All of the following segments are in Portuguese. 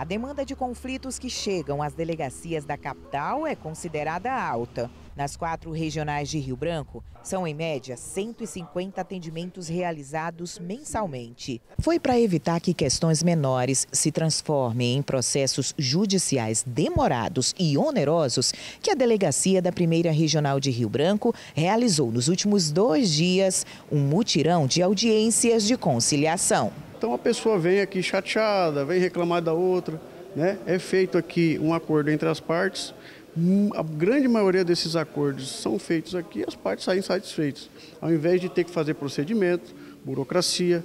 A demanda de conflitos que chegam às delegacias da capital é considerada alta. Nas quatro regionais de Rio Branco, são em média 150 atendimentos realizados mensalmente. Foi para evitar que questões menores se transformem em processos judiciais demorados e onerosos que a delegacia da primeira regional de Rio Branco realizou nos últimos dois dias um mutirão de audiências de conciliação. Então a pessoa vem aqui chateada, vem reclamar da outra, né? É feito aqui um acordo entre as partes. Hum, a grande maioria desses acordos são feitos aqui e as partes saem satisfeitas. Ao invés de ter que fazer procedimento, burocracia,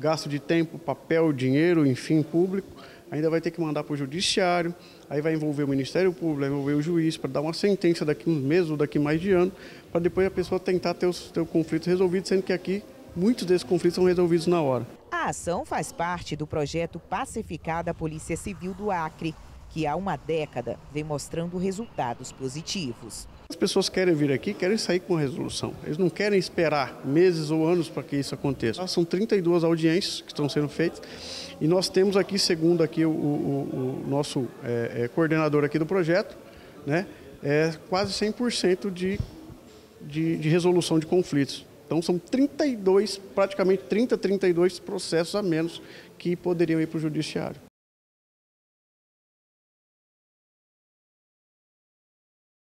gasto de tempo, papel, dinheiro, enfim, público, ainda vai ter que mandar para o judiciário, aí vai envolver o Ministério Público, vai envolver o juiz para dar uma sentença daqui uns meses ou daqui mais de ano, para depois a pessoa tentar ter o, ter o conflito resolvido, sendo que aqui muitos desses conflitos são resolvidos na hora. A ação faz parte do projeto Pacificar da Polícia Civil do Acre, que há uma década vem mostrando resultados positivos. As pessoas querem vir aqui, querem sair com resolução. Eles não querem esperar meses ou anos para que isso aconteça. São 32 audiências que estão sendo feitas e nós temos aqui, segundo aqui o, o, o nosso é, é, coordenador aqui do projeto, né, é quase 100% de, de, de resolução de conflitos. Então são 32, praticamente 30, 32 processos a menos que poderiam ir para o judiciário.